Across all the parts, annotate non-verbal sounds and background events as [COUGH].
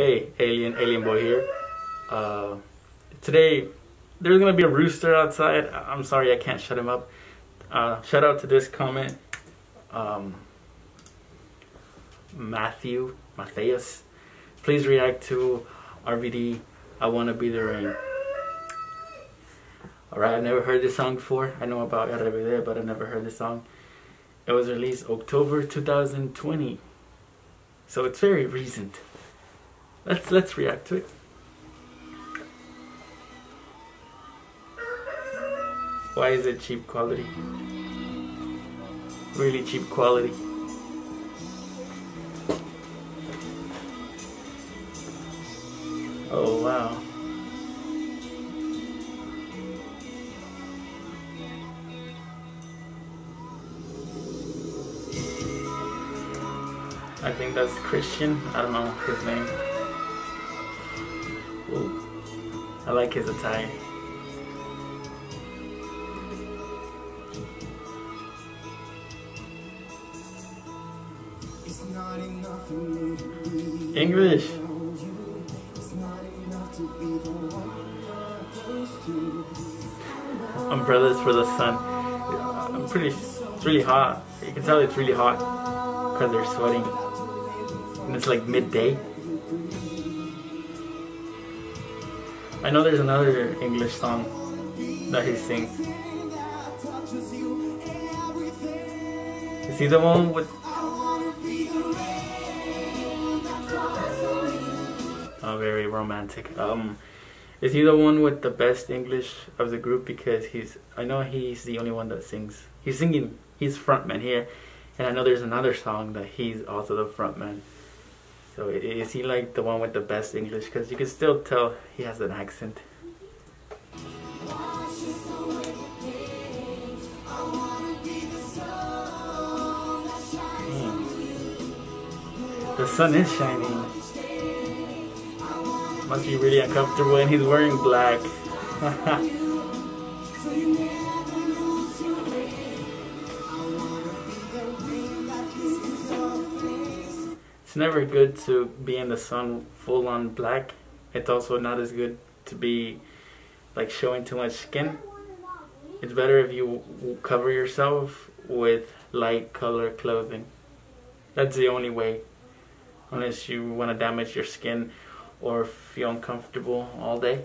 Hey, Alien, Alien Boy here. Uh, today, there's gonna be a rooster outside. I'm sorry I can't shut him up. Uh, shout out to this comment. Um, Matthew, Matthias. Please react to RBD, I Wanna Be the Rain. Alright, I never heard this song before. I know about RBD, but I never heard this song. It was released October 2020. So it's very recent. Let's let's react to it. Why is it cheap quality? Really cheap quality. Oh wow. I think that's Christian. I don't know his name. I like his attire. English. Umbrellas for the sun. I'm pretty. It's really hot. You can tell it's really hot because they're sweating. And it's like midday. I know there's another English song that he sings. Is he the one with Oh, very romantic. Um, is he the one with the best English of the group? Because he's, I know he's the only one that sings. He's singing, he's frontman here. And I know there's another song that he's also the frontman. So is he like the one with the best English? Because you can still tell he has an accent. The sun is shining. Must be really uncomfortable and he's wearing black. [LAUGHS] It's never good to be in the sun full on black. It's also not as good to be like showing too much skin. It's better if you cover yourself with light color clothing. That's the only way. Unless you want to damage your skin or feel uncomfortable all day.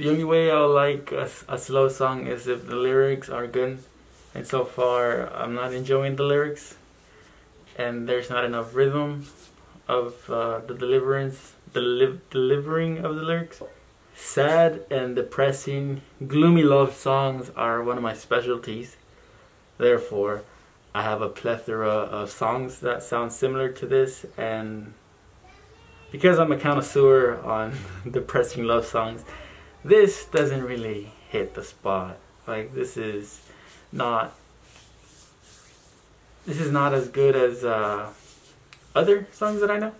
The only way I'll like a, a slow song is if the lyrics are good. And so far, I'm not enjoying the lyrics and there's not enough rhythm of uh, the deliverance, the li delivering of the lyrics. Sad and depressing, gloomy love songs are one of my specialties. Therefore, I have a plethora of songs that sound similar to this, and because I'm a connoisseur on [LAUGHS] depressing love songs, this doesn't really hit the spot. Like, this is not this is not as good as uh, other songs that I know.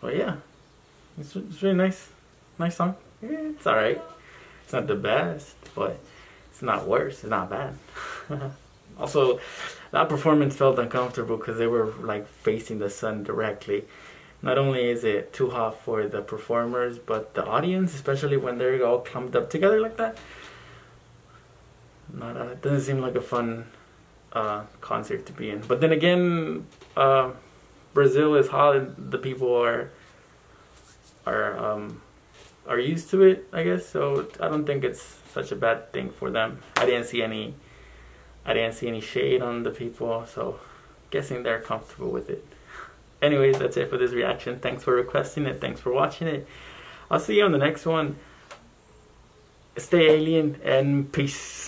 But yeah, it's, it's really nice, nice song. It's alright. It's not the best, but it's not worse. It's not bad. [LAUGHS] also, that performance felt uncomfortable because they were like facing the sun directly. Not only is it too hot for the performers, but the audience, especially when they're all clumped up together like that. Not, uh, it doesn't seem like a fun uh, concert to be in. But then again, uh, Brazil is hot and the people are are um, are used to it, I guess. So I don't think it's such a bad thing for them. I didn't see any I didn't see any shade on the people, so guessing they're comfortable with it. Anyways, that's it for this reaction. Thanks for requesting it. Thanks for watching it. I'll see you on the next one. Stay alien and peace.